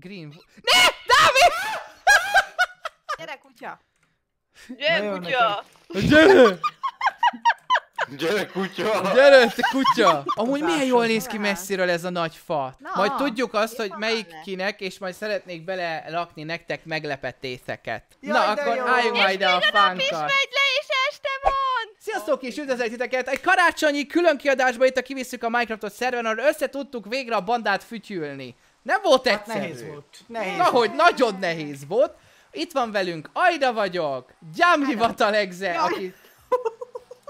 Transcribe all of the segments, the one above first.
Green... Ne! Dávid! Gyere, kutya! Gyere, kutya! Gyere! Gyere, kutya! Gyere, te kutya! Amúgy milyen jól néz ki messziről ez a nagy fa. Na, Majd tudjuk azt, hogy melyik benne. kinek, és majd szeretnék belerakni nektek meglepetészeket. Jaj, Na, akkor jó! álljunk És már ide a Is fánkat. megy le, és este van! Sziasztok és üdvözlök titeket! Egy karácsonyi külön kiadásba itt a kivisszük a Minecraftot szerven, ahol össze tudtuk végre a bandát fütyülni. Nem volt Hát egyszerű. nehéz volt. Nehéz Na, hogy nagyon nehéz volt. Itt van velünk Ajda vagyok, gyámhivatal egze, aki,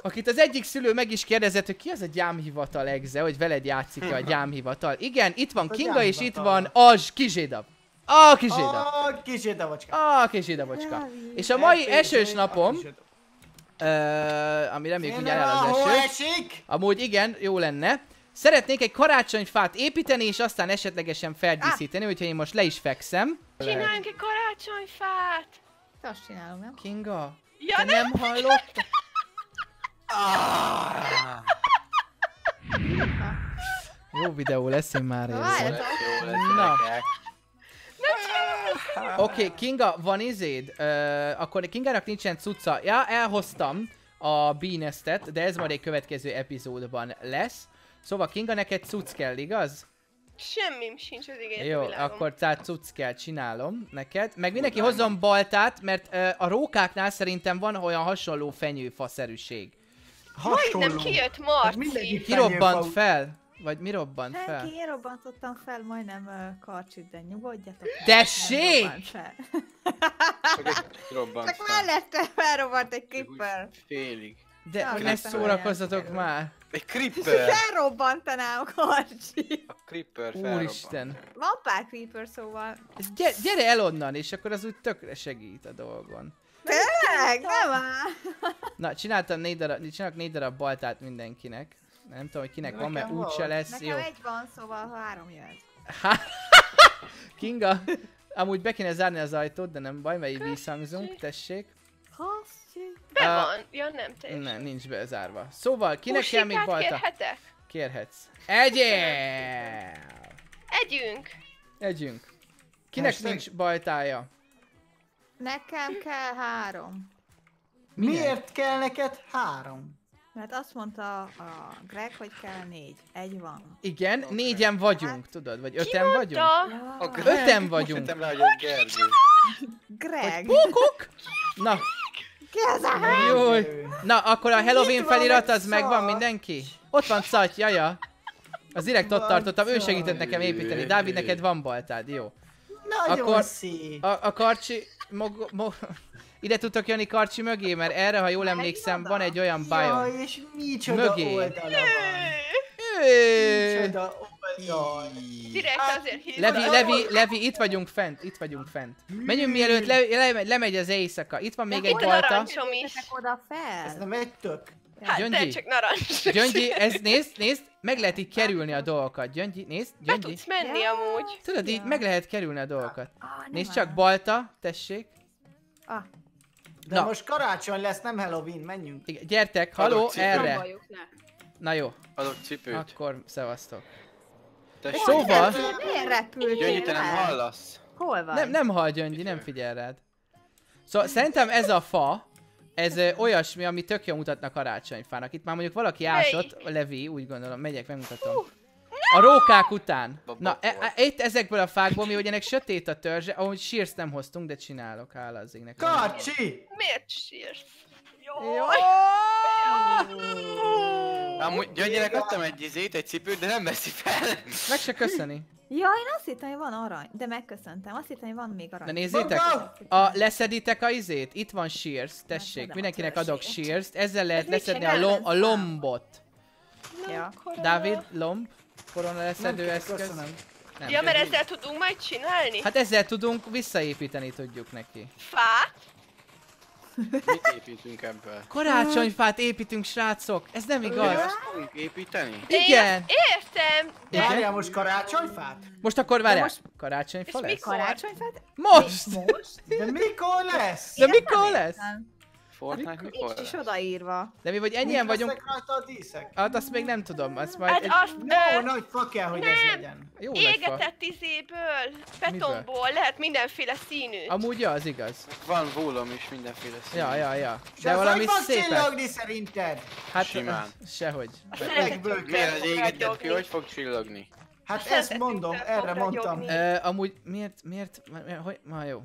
akit az egyik szülő meg is kérdezett, hogy ki az a gyámhivatal egze, hogy veled játszik a gyámhivatal. Igen, itt van Kinga, és itt van az Kizsédab. A Kizsédab. A kis édavacska. A Kizsédabocska. És a mai esős napom, ö, ami reméljük, hogy el az eső. Amúgy igen, jó lenne. Szeretnék egy karácsonyfát építeni, és aztán esetlegesen feldíszíteni, úgyhogy én most le is fekszem. Csináljunk egy karácsonyfát! Te azt csinálom, nem? Kinga, Ja, te nem hallottad? Jó videó lesz, én már érzem. Na. Oké, okay, Kinga, van izéd? Ö, akkor Kingának nincsen cucca. Ja, elhoztam a Beanestet, de ez majd egy következő epizódban lesz. Szóval Kinga, neked cucc kell, igaz? Semmim sincs az igény Jó, akkor tehát cucc kell csinálom neked. Meg mindenki hozzon baltát, mert ö, a rókáknál szerintem van olyan hasonló fenyőfaszerűség. Nem kijött Marci. mindegyik Kirobbant fenyőfa- fel? Vagy mi robbant Nem, fel? én robbantottam fel majdnem uh, karcsit, de nyugodjatok. Tessék! robbant fel. Csak egy mellette felrobbant egy Úgy creeper. Félig. De ne szórakozzatok már! Egy creeper! Felrobbantanám karcsit. A creeper felrobbant. Úristen! Van pár creeper, szóval... Gyere, gyere el onnan, és akkor az úgy tökre segít a dolgon. Tényleg? Nem áll. Na, csináltam négy darab, csinálok négy darab baltát mindenkinek. Nem tudom, hogy kinek van, mert Nekem úgyse van. lesz. Nekem Jó. egy van, szóval három jöhet. Há- Kinga, amúgy be kéne zárni az ajtót, de nem baj, mert így visszhangzunk, tessék. Hassi. Be Á, van. Ja, nem teljesen. Nem, nincs bezárva. Szóval, kinek kell még balta? kérhetek? Kérhetsz. Egyél! Együnk. Együnk. Kinek Hashtag. nincs baltája? Nekem kell három. Miért kell neked három? Mert azt mondta a Greg, hogy kell négy. Egy van. Igen, négyen vagyunk, tudod, vagy öten vagyunk? Da. A Ja. Greg, Öten most vagyunk. jöttem rá, hogy Gergő. Greg. Pukuk! Na, Ki az a jó. Ő. Na, akkor a Halloween felirat az megvan mindenki? Ott van Szaty, jaja. Az direkt ott tartottam, ő segített nekem építeni. Dávid, neked van baltád, jó. Nagyon Akkor- szép. A, a karcsi... Mog, mog, ide tudtok jönni karcsi mögé, mert erre, ha jól emlékszem, van egy olyan biome. Jaj, és micsoda Mögé. oldala van. Micsoda Direkt azért hívtam. Levi, Levi, Levi, itt vagyunk fent, itt vagyunk fent. Menjünk mielőtt le, le, lemegy az éjszaka. Itt van még egy balta. oda fel? Ez nem egy tök. Hát, Gyöngyi. csak narancs. Gyöngyi, ez nézd, nézd, meg lehet így kerülni a dolgokat. Gyöngyi, nézd, Be Gyöngyi. tudsz menni Ja. amúgy. Tudod, így meg lehet kerülni a dolgokat. Ah, nem Nézd csak, balta, tessék. Ah, De Na. most karácsony lesz, nem Halloween, menjünk. Igen, gyertek, haló, erre. Na jó, Adok cipőt. akkor szevasztok. Tessék. Szóval- miért repültél Gyöngyi, te nem hallasz? Hol vagy? Nem, nem hall Gyöngyi, nem figyel rád. Szóval szerintem ez a fa, ez ö, olyasmi, ami tök jó mutatna karácsonyfának. Itt már mondjuk valaki ásott, Levi, úgy gondolom, megyek, megmutatom. A rókák után. Na, e, e, itt ezekből a fákból, mi ugye ennek sötét a törzse, ahogy sírsz nem hoztunk, de csinálok, hála az égnek. Karcsi! Miért sírsz? Jó. Jó. Amúgy Gyöngyinek adtam egy izét, egy cipőt, de nem veszi fel. Meg se köszöni. Ja, én azt hittem, hogy van arany, de megköszöntem. Azt hittem, hogy van még arany. Na nézzétek, a leszeditek a izét, itt van shears, tessék, mindenkinek adok shears ezzel lehet mit leszedni a, lom, a lombot. Ja. Dávid, lomb, korona leszedő eszköz. köszönöm. Nem. Ja, mert ezzel tudunk majd csinálni? Hát ezzel tudunk visszaépíteni tudjuk neki. Fát? Mit építünk ebből? Karácsonyfát építünk, srácok! Ez nem Igaz? Azt fogunk építeni? Igen! Értem, de Igen? Várjál most karácsonyfát? Most akkor várjál, most- karácsonyfa És lesz? mikor? Karácsonyfát? Most! Most? De mikor lesz? De mikor lesz? Fortnite Nincs mikor is lesz? odaírva. De mi vagy ennyien Mik vagyunk? rajta a díszek? Hát azt még nem tudom, azt majd Hát egy... azt Jó, ö, nagy fa kell, hogy ez nem. legyen. Jó égetett izéből, betonból, lehet mindenféle színű. Amúgy ja, az igaz. Van vólom is mindenféle szín. Ja, ja, ja. De az valami szépet. csillogni szerinted? Hát Simán. sehogy. Legből kell. Miért az égetett kő, hogy fog csillogni? Hát ezt mondom, erre mondtam. amúgy miért, miért, miért, hogy, ma jó.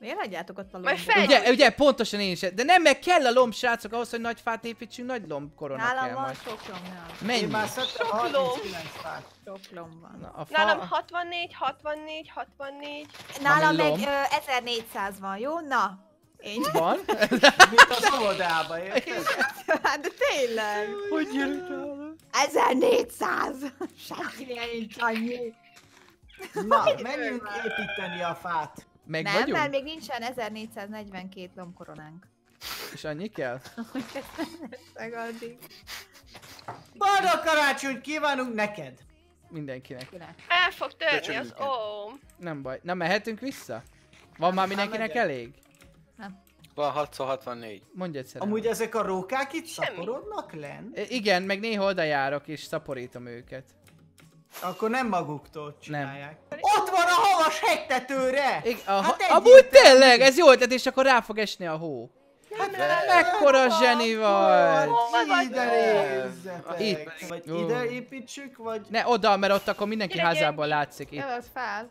Miért hagyjátok ott a lombot? fel- Ugye, ugye, pontosan én is. De nem, meg kell a lomb, srácok, ahhoz, hogy nagy fát építsünk, nagy lomb korona Nálam kell van majd. sok lomb, nálam. Mennyi? Én már Sok 39 fát. Sok lomb van. Na, a fa... Nálam 64, 64, 64. Nálam meg lomb? ö, 1400 van, jó? Na, én Van? Mint a szobodába, érted? Hát de tényleg. hogy jön 1400! Senkinél nincs annyi. Na, menjünk építeni a fát. Meg nem, vagyunk? mert még nincsen 1442 lombkoronánk. És annyi kell? Nem meg addig. Boldog karácsonyt kívánunk neked! Mindenkinek. Kinek? El fog törni az Köcsögünket. ó. Nem baj. Na, mehetünk vissza? Van már mindenkinek megyek. elég? Van 664. Mondj egyszer. Amúgy ezek a rókák itt Semmi. szaporodnak len? Igen, meg néha oda járok és szaporítom őket. Akkor nem maguktól csinálják. Nem. Ott van a havas hegytetőre! I- a, Hát amúgy tényleg, ez jó ötlet, és akkor rá fog esni a hó. Mekkora zseni vagy! Itt. Vagy ide építsük, vagy... Ne, oda, mert ott akkor mindenki házából látszik itt.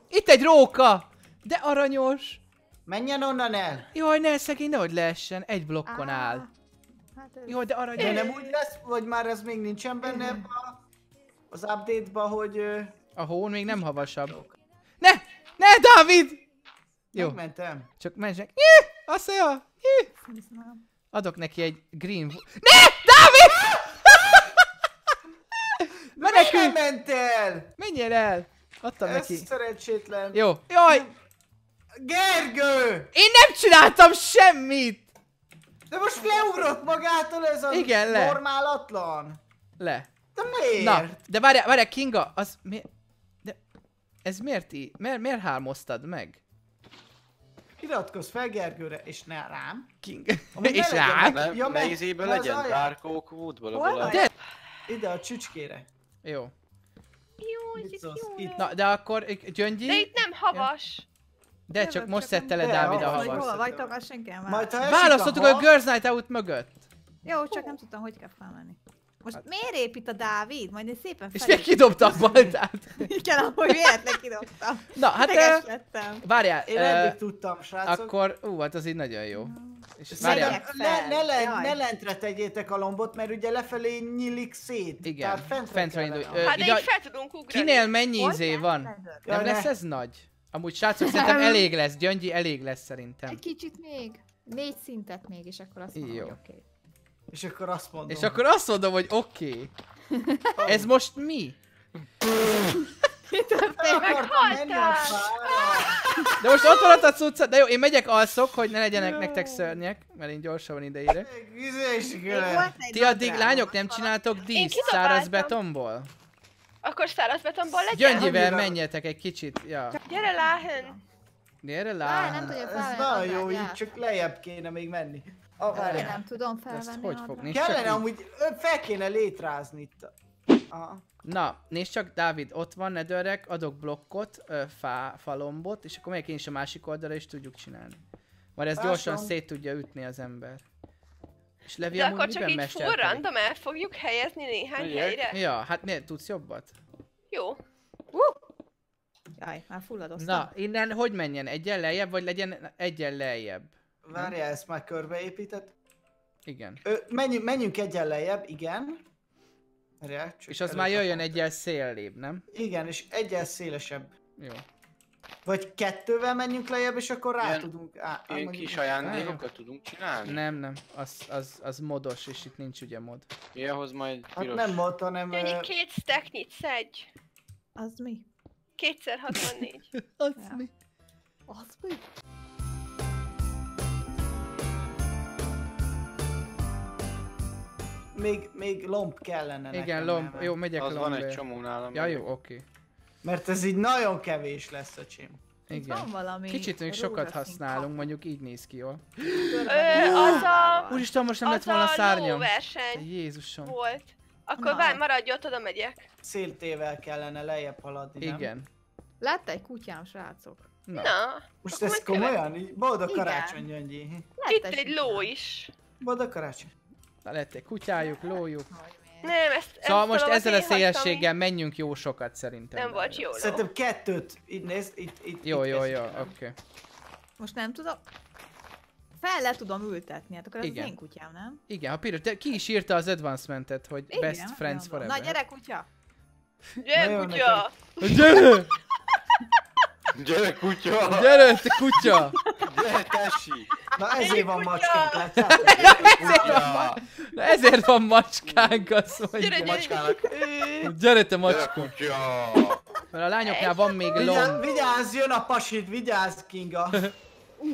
Itt egy róka! De aranyos! Menjen onnan el! Jaj, ne, szegény, nehogy leessen, egy blokkon áll. Hát. Jaj, de De aranyos. nem úgy lesz, vagy már ez még nincsen benne ebbe a, az update-ba, hogy A hón még nem havasabb. Ne! Ne, Dávid! Jó, megmentem. csak menj meg. Nyí! Azt! Nyí! Hiszem. Adok neki egy green... Ne! Dávid! Menekülj! ment el! Menjél el! Adtam Ez neki. szerencsétlen. Jó. Jaj! Gergő! Én nem csináltam semmit! De most leugrott magától ez a Igen, le. normálatlan. Le. De miért? Na, de várjál, várjál, Kinga, az mi... De... Ez miért így? Miért, miért hálmoztad meg? Iratkozz fel Gergőre, és ne rám. King. Amúgy És ne legyen rá? meg- Nem, Ja, de az legyen? Dark Oak Woodból, vagy? De... Ide a csücskére. Jó. Jó, ez jó. itt. Na, de akkor De Gyöngyi... itt nem havas. De csak Jövök, most csak szedte le De, Dávid a havas. hol vagytok, azt senki Választottuk a Girls Night Out mögött. Jó, csak nem tudtam, hogy kell felmenni. Most miért épít a Dávid? Majd én szépen Hát- És felé. még kidobta a baltát. Igen, ahogy véletlen kidobtam. Na, hát... Ö, lettem. Várjál, Én eddig tudtam, srácok. akkor... Ú, hát az így nagyon jó. És Várjál. Ne, ne, le, ne lentre tegyétek a lombot, mert ugye lefelé nyílik szét. Igen, Tehát fentre, fentre indulj. Hát így fel tudunk ugrani. Kinél mennyi Hol izé van? Nem lesz ne. ez nagy? Amúgy srácok, szerintem elég lesz. Gyöngyi, elég lesz szerintem. Egy kicsit még. Négy szintet még, és akkor azt mondom, Jó. hogy oké. És akkor azt mondom. És akkor azt mondom, hogy oké. Ez most mi? A fára. De most ott van a cucca, de jó, én megyek alszok, hogy ne legyenek nektek szörnyek, mert én Még göle. volt egy Ti addig lányok nem csináltok dísz száraz betonból? Akkor száraz betonból legyen? Gyöngyivel menjetek egy kicsit, ja. Gyere Láhen. Gyere Á, nem lá. tudja Ez nagyon jó, így csak lejjebb kéne még menni. Én várjál. nem tudom Ezt felvenni hogy a fogni? Kellene amúgy, fel kéne létrázni itt. Aha. Na, nézd csak, Dávid, ott van nedörek, adok blokkot, ö, fá, falombot, és akkor megyek én is a másik oldalra, és tudjuk csinálni. Majd ez gyorsan szét tudja ütni az ember. És Levi De amúgy akkor csak így full random el fogjuk helyezni néhány Megyek. helyre. Ja, hát miért tudsz jobbat? Jó. Jaj, már fulladoztam. Na, innen hogy menjen? Egyen lejjebb, vagy legyen egyen lejjebb? Várjál, ezt már körbeépített. Igen. Ö, menjünk, menjünk egyen lejjebb, igen. Várjál, És az már jöjjön kapom. egyen széllébb, nem? Igen, és egyen szélesebb. Jó. Vagy kettővel menjünk lejjebb, és akkor rá Ilyen- tudunk... Á, á, Ilyen kis ajándékokat tudunk csinálni? Nem, nem. Az, az, az modos, és itt nincs ugye mod. Mi ahhoz majd Hát piros? nem volt, hanem... Ö, két stacknyit szedj. Az mi? Kétszer 64. Az Ja. mi? Az mi? Még, még lomb kellene Igen, nekem, lomb. Jó, megyek Az van egy csomó nálam. Ja, jó, oké. Mert ez így nagyon kevés lesz, öcsém. Itt Igen. van valami Kicsit még sokat használunk, mondjuk így néz ki jól. Az a... Úristen, most nem lett volna a szárnyam. Jézusom. volt. Akkor Na. várj, maradj ott, oda megyek. Széltével kellene lejjebb haladni, nem? Igen. Lett egy kutyám, srácok. Na. Na, Most ez komolyan? Boldog karácsony, Gyöngyi. itt egy ló is. Boldog karácsony. Na, lett egy kutyájuk, lójuk. Nem, ezt... Szóval ezt most ezzel a én hagytam, szélességgel menjünk jó sokat szerintem. Nem volt jó. Szerintem kettőt. Itt nézd, itt, itt. Jó, itt jó, jó, oké. Most nem tudom. Fel le tudom ültetni, hát akkor ez Igen. az én kutyám, nem? Igen, ha piros, de ki is írta az advancementet, hogy Igen, best friends forever. Na gyere kutya! Gyere, kutya! Gyere! Gyere kutya! Gyere, te kutya! Gyere tesi! Na ezért van macskánk, látjátok? Na ezért van macskánk, azt mondja. gyere! Macskának. Gyere te macska! Mert a lányoknál van még lomb. vigyázz, jön a pasid, vigyázz, Kinga.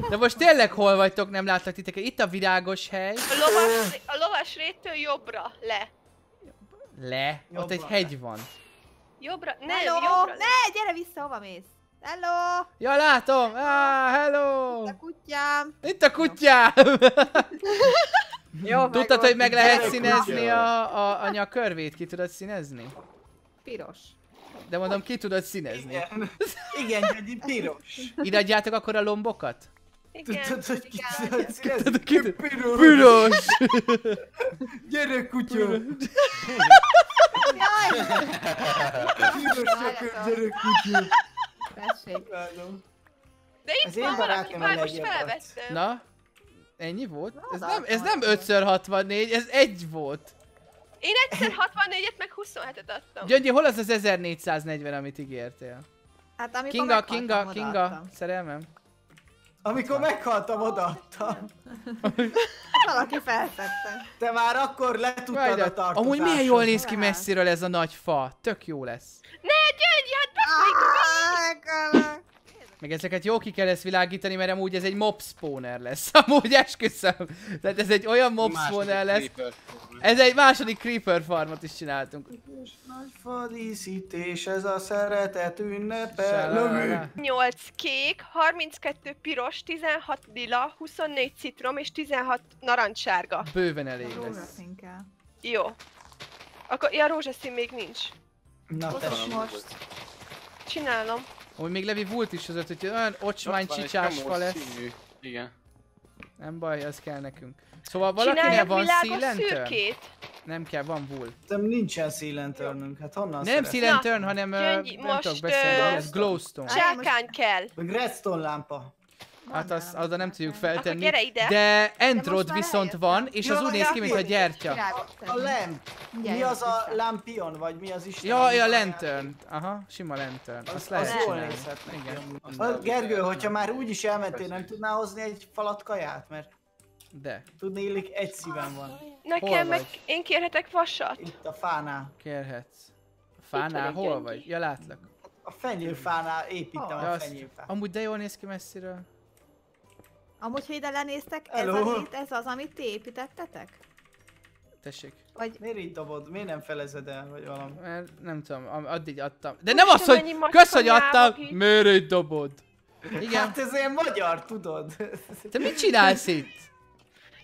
De most tényleg hol vagytok, nem látlak titeket? Itt a virágos hely. A lovas, a lovas réttől jobbra, le. Le. Ott Jobban egy hegy van. Jobbra, nem, Hello! jobbra. Ne, gyere vissza, hova mész? Hello! Ja, látom! Ah, hello! A kutyám! Itt a kutyám! Jó, Tudtad, hogy meg lehet színezni a, a, a nyakörvét? Ki tudod színezni? Piros. De mondom, ki tudod színezni? Igen. Igen, Gyöngyi, piros. Ide adjátok akkor a lombokat? Igen. Tudod, hogy ki tudod színezni? Piros. Piros! Gyere, kutya. Jaj! Piros gyere, kutya. Tessék. De itt Az én van valaki, már most felvettem. Na? Ennyi volt? Ez az nem, ez nem az. 5x64, ez egy volt. Én egyszer 64-et meg 27-et adtam. Gyöngyi, hol az az 1440, amit ígértél? Hát amikor Kinga, Kinga, Kinga, szerelmem? Amikor meghaltam, odaadtam. Valaki feltette. Te már akkor le tudtad a de tartozásod. Amúgy milyen jól néz ki messziről ez a nagy fa. Tök jó lesz. Ne, Gyöngy, hát! Meg ezeket jó ki kell ezt világítani, mert amúgy ez egy mob spawner lesz. Amúgy esküszöm. Tehát ez egy olyan mob spawner lesz. Ez egy második creeper farmot is csináltunk. Nagy fadíszítés, ez a szeretet ünnepe. Salala. Lövő. 8 kék, 32 piros, 16 lila, 24 citrom és 16 narancssárga. Bőven elég lesz. Jó. Akkor, ja, rózsaszín még nincs. Na. Most. Csinálom. Amúgy még Levi volt is az, hogy olyan ocsmány Ott van egy csicsás fa lesz. színű. Igen. Nem baj, az kell nekünk. Szóval Csináljak van szürkét. Nem kell, van wool. Nem nincsen szélentörnünk, hát honnan Nem Lantern, hanem ö, Gyöngyi, nem most, tudok beszélni, ö, ez glowstone. Zsákány kell. Meg redstone lámpa. Hát Van azt, nálam oda nem tudjuk feltenni. gyere ide. De Entrod már viszont eljöttem. van, és az Ja, úgy néz ki, mint a gyertya. A lamp. Mi az a lampion, vagy mi az Isten? Ja, ja, lantern. Aha, sima lantern. Azt Az, lehet az jól csinálni. nézhet neki. Igen. Az, Gergő, hogyha már úgyis elmentél, nem tudnál hozni egy falat kaját? Mert De, tudni illik, egy szívem van. Nekem meg én kérhetek vasat. Itt a fánál. kérhetsz. A fánál hol vagy? Ja, látlak. A fenyőfánál építem Ja, a fenyőfát. amúgy de jól néz ki messziről. Amúgy, ha ide lenéztek, ez, amit, ez az, amit ti építettetek? Tessék. Vagy Miért így dobod? Miért nem felezed el, vagy valami? Mert nem tudom, addig adtam. De nem az, hogy kösz, hogy adtam, itt. miért így dobod? Igen. Hát ez ilyen magyar, tudod? Te mit csinálsz itt?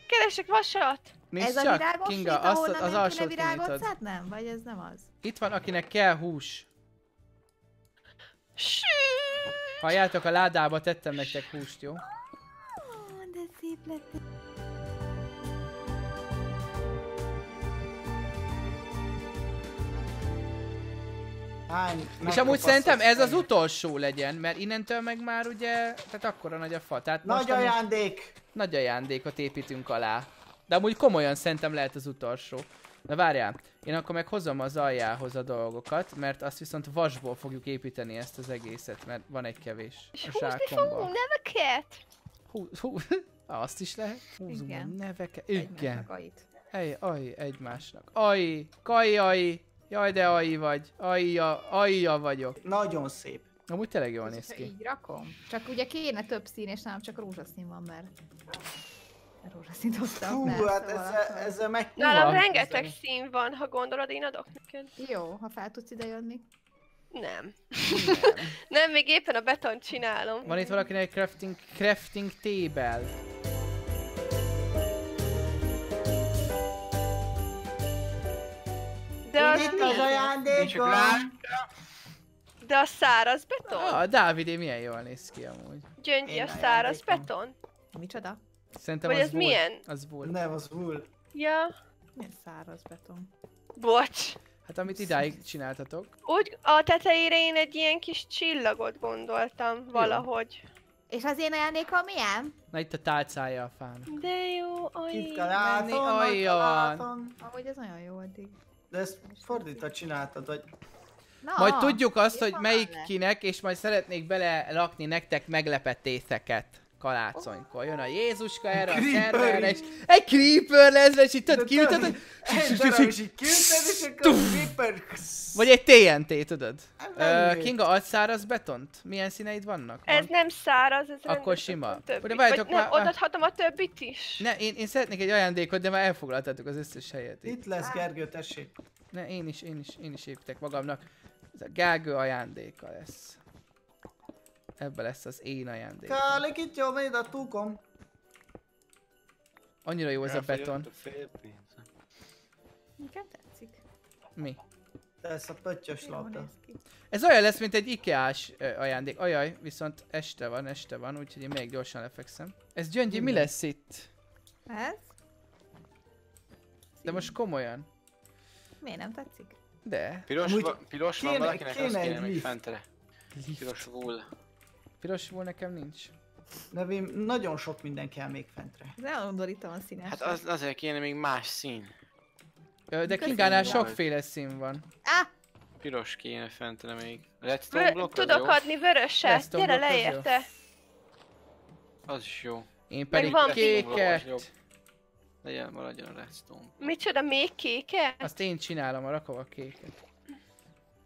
Keresek vasat. Nézd ez a csak, virágos Kinga, Kinga, azt, az nem kéne alsót virágot szednem? Vagy ez nem az? Itt van, akinek kell hús. Halljátok, a ládába tettem nektek húst, jó? Lett. Hány És amúgy szerintem ez az utolsó legyen, mert innentől meg már ugye, tehát akkora nagy a fa. Tehát Nagy ajándék! nagy ajándékot építünk alá. De amúgy komolyan szerintem lehet az utolsó. Na várjál, én akkor meg hozom az aljához a dolgokat, mert azt viszont vasból fogjuk építeni ezt az egészet, mert van egy kevés És a húzni fogunk neveket. Hú, hú, azt is lehet? Húzunk Igen. a neveket. Igen. Ej, aj, egymásnak. Aj, kaj, aj. Jaj, de ai vagy. Aija, aija vagyok. Nagyon szép. Amúgy tényleg jól És néz ki. így rakom. Csak ugye kéne több szín, és nálam csak rózsaszín van, mert... Rózsaszínt hoztam. Hú, persze, hát ezzel, valahol. ezzel meg... Nálam van? rengeteg szín van, ha gondolod, én adok neked. Jó, ha fel tudsz ide jönni. Nem. Nem, még éppen a beton csinálom. Van itt valakinek egy crafting, crafting table. De az, Itt az ajándékom! de a száraz beton? Ah, Dávidé milyen jól néz ki amúgy. Gyöngyi Én a száraz ajándékom. beton? Micsoda? Szerintem Vagy az ez volt. milyen? Az volt. Nem, az hull. Ja, Milyen száraz beton. bocs. Hát amit idáig csináltatok. Úgy a tetejére én egy ilyen kis csillagot gondoltam valahogy. És az én ajándékom milyen? Na itt a tálcája a fának. De jó, aj. Itt menni nagy olyan. Amúgy ez nagyon jó addig. De ezt fordítva csináltad, hogy Na, Majd tudjuk azt, hogy melyik kinek, és majd szeretnék bele rakni nektek meglepetészeket karácsonykor. Jön a Jézuska erre a szerverre, és egy creeper lesz, és itt tudod, kiütöd, is így és akkor creeper... vagy egy TNT, tudod. Hát. Kinga, adsz száraz betont? Milyen színeid vannak? Ez nem száraz, ez Akkor sima. De várjatok Vagy nem, odaadhatom a többit is. Ne, én, én szeretnék egy ajándékot, de már elfoglaltátok az összes helyet. Itt. Lesz Gergő, tessék. Ne, én is, én is, én is építek magamnak. Ez a Gágő ajándéka lesz. Ebbe lesz az én ajándékom. Kálik, itt jó, még a túkom. Annyira jó ez a beton. Nekem tetszik. Mi? Ez a pöttyös labda. Ez olyan lesz, mint egy Ikeás ö, ajándék. Ajaj, viszont este van, este van, úgyhogy én még gyorsan lefekszem. Ez Gyöngyi, mi lesz itt? Ez? De most komolyan. Miért nem tetszik? De. Piros, Amúgy va- piros van kéne- valakinek, az kéne kéne egy még lift. fentre. Piros wool. Piros volt nekem nincs. Nevém, nagyon sok minden kell még fentre. Ez nagyon undorítóan színes. Hát az, azért kéne még más szín. Ö, De. Kingánál sokféle szín van. Ah, Piros kéne fentre még. Redstone az tudok jó? adni vöröset, gyere blokkod le jó. érte. Az is jó. Én pedig van kéket. Jobb. Legyen, maradjon a redstone. Micsoda, még kéke? Azt én csinálom, a rakom a kéket.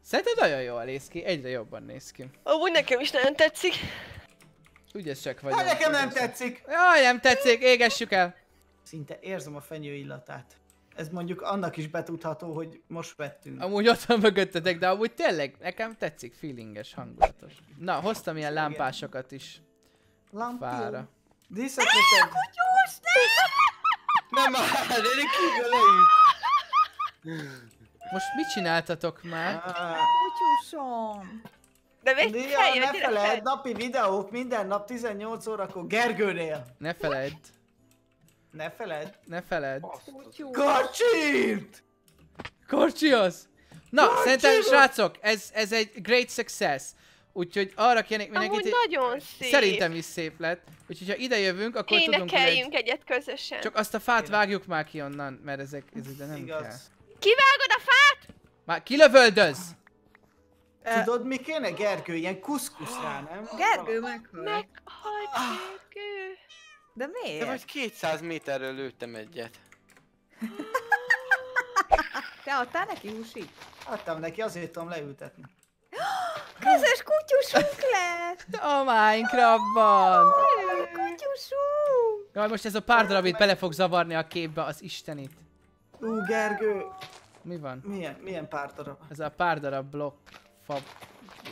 Szerinted nagyon jól néz ki, egyre jobban néz ki. Amúgy nekem is nagyon tetszik. Ügyesek vagyunk. Hát nekem nem ügyesek. tetszik! Jaj, nem tetszik, égessük el. Szinte érzem a fenyő illatát. Ez mondjuk annak is betudható, hogy most vettünk. Amúgy ott van mögöttetek, de amúgy tényleg nekem tetszik, feelinges, hangulatos. Na, hoztam ilyen lámpásokat is Lampió. fára. Díszletet. Nem már, én kívül. Most mit csináltatok már? Kutyusom! De még feljön, ne gyere feled, fel. napi videók minden nap 18 órakor Gergőnél. Ne feledd, Ne feled. ne feledd. Kutyus! Karcsint! Korcsihoz! Na, szerintem srácok, ez, ez egy great success. Úgyhogy arra kérnék mindenkit, Amúgy nagyon szép. szerintem is szép lett. Úgyhogy ha ide jövünk, akkor tudunk egy... Énekeljünk egyet közösen. Csak azt a fát vágjuk már ki onnan, mert ezek, ez ide nem Igaz. kell. Kivágod a fát? Már kilövöldöz! Tudod mi kéne Gergő? Ilyen kuszkusz rá, nem? Gergő meghalt. Meghalt Gergő. De De miért? vagy 200 méterről lőttem egyet. Te adtál neki húsit? Adtam neki, azért tudom leültetni. Közös kutyusunk lett! A Minecraftban! Kutyusunk! Jaj, most ez a pár darab itt bele fog zavarni a képbe, az istenit. Ú, Gergő, Mi van? milyen, milyen pár darab? Ez a pár darab blokk, fa,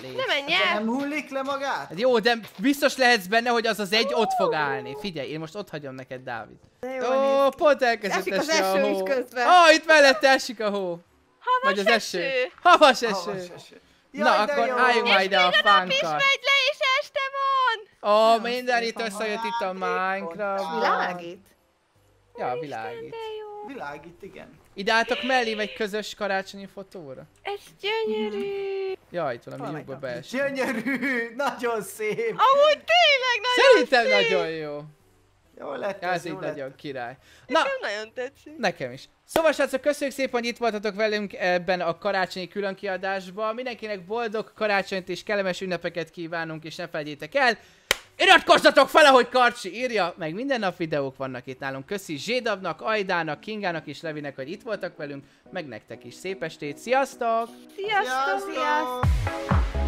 lé. Ne menj el! nem hullik le magát? Hát jó, de biztos lehetsz benne, hogy az az egy ott fog állni. Figyelj, én most ott hagyom neked, Dávid. Ó, pont elkezdett Esik az esni a eső is hó. közben. Ó, itt mellette esik a hó. Havas Vagy az eső. eső. Havas eső. Havas eső. Na, Jaj, akkor jó. álljunk már ide a Nap is megy le és este van! Ó, minden itt a összejött itt a Minecraft. Világít? Ja, világít. Világít, igen. Ide álltok mellé egy közös karácsonyi fotóra? Ez gyönyörű. Ja, itt valami vagyok? beesik. Gyönyörű, nagyon szép. Amúgy tényleg nagyon Szerintem szép. nagyon jó. Jó lett ez, ez jó így lett. nagyon király. Na, Nekem nagyon tetszik. Nekem is. Szóval srácok, köszönjük szépen, hogy itt voltatok velünk ebben a karácsonyi különkiadásban. Mindenkinek boldog karácsonyt és kellemes ünnepeket kívánunk, és ne felejtjétek el, iratkozzatok fel, ahogy Karcsi írja, meg minden nap videók vannak itt nálunk. Köszi Zsédabnak, Ajdának, Kingának és Levinek, hogy itt voltak velünk, meg nektek is. Szép estét, sziasztok! Sziasztok! Sziasztok!